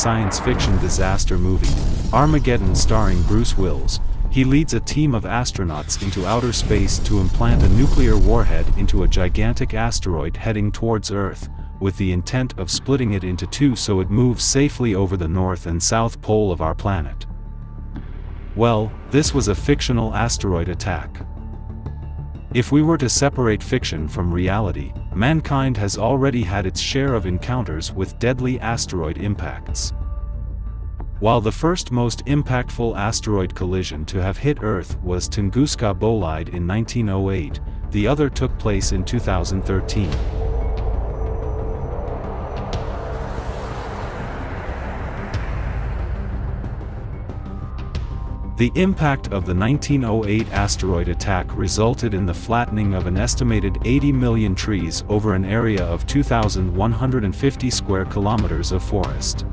science fiction disaster movie, Armageddon starring Bruce Willis, he leads a team of astronauts into outer space to implant a nuclear warhead into a gigantic asteroid heading towards Earth, with the intent of splitting it into two so it moves safely over the north and south pole of our planet. Well, this was a fictional asteroid attack. If we were to separate fiction from reality, mankind has already had its share of encounters with deadly asteroid impacts. While the first most impactful asteroid collision to have hit Earth was Tunguska Bolide in 1908, the other took place in 2013. The impact of the 1908 asteroid attack resulted in the flattening of an estimated 80 million trees over an area of 2,150 square kilometers of forest.